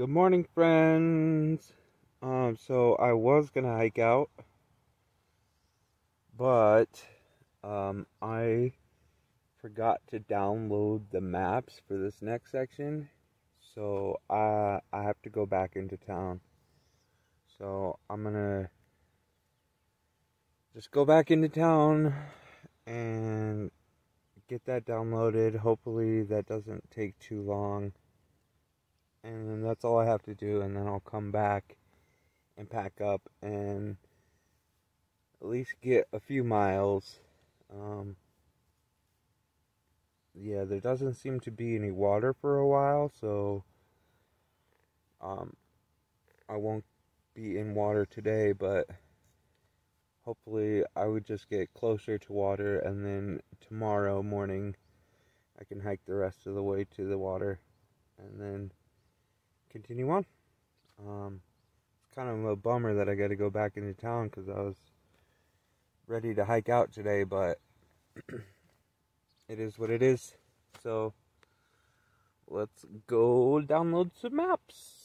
Good morning, friends. Um, so I was gonna hike out, but um, I forgot to download the maps for this next section, so I I have to go back into town. So I'm gonna just go back into town and get that downloaded. Hopefully that doesn't take too long and then that's all I have to do, and then I'll come back and pack up and at least get a few miles. Um, yeah, there doesn't seem to be any water for a while, so um, I won't be in water today, but hopefully I would just get closer to water, and then tomorrow morning I can hike the rest of the way to the water, and then continue on. Um, it's kind of a bummer that I got to go back into town because I was ready to hike out today, but it is what it is. So let's go download some maps.